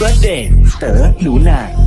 Birthday. เต๋อหนูนา